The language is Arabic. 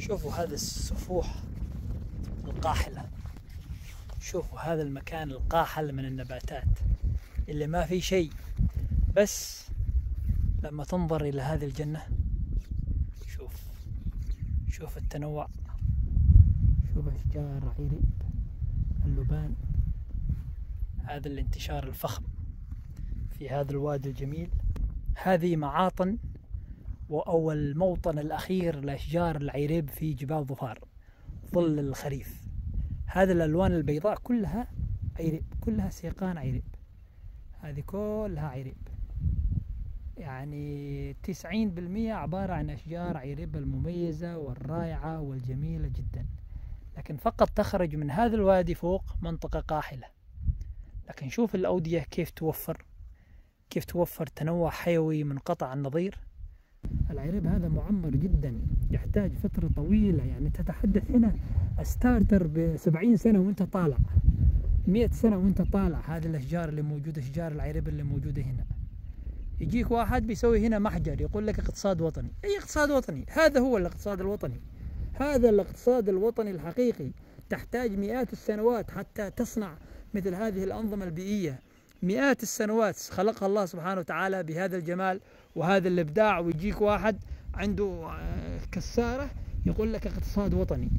شوفوا هذه السفوح القاحلة شوفوا هذا المكان القاحل من النباتات اللي ما في شيء. بس لما تنظر إلى هذه الجنة شوف شوف التنوع. شوف أشجار عيرب اللبان. هذا الانتشار الفخم في هذا الوادي الجميل. هذه معاطن أو الموطن الأخير لأشجار العيرب في جبال ظفار ظل الخريف. هذه الألوان البيضاء كلها عيرب كلها سيقان عيرب هذه كلها عيرب يعني تسعين بالمية عبارة عن أشجار عيرب المميزة والرائعة والجميلة جدا. لكن فقط تخرج من هذا الوادي فوق منطقة قاحلة. لكن شوف الأودية كيف توفر كيف توفر تنوع حيوي منقطع النظير. العريب هذا معمر جدا يحتاج فترة طويلة. يعني تتحدث هنا ستارتر بسبعين سنة وأنت طالع مئة سنة وأنت طالع. هذه الأشجار اللي موجودة أشجار العريب اللي موجودة هنا. يجيك واحد بيسوي هنا محجر يقول لك اقتصاد وطني. أي اقتصاد وطني؟ هذا هو الاقتصاد الوطني. هذا الاقتصاد الوطني الحقيقي. تحتاج مئات السنوات حتى تصنع مثل هذه الأنظمة البيئية. مئات السنوات خلقها الله سبحانه وتعالى بهذا الجمال وهذا الإبداع ويجيك واحد عنده كسارة يقول لك اقتصاد وطني.